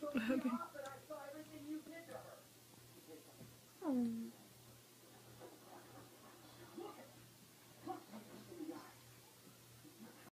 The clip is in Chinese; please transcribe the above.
我要给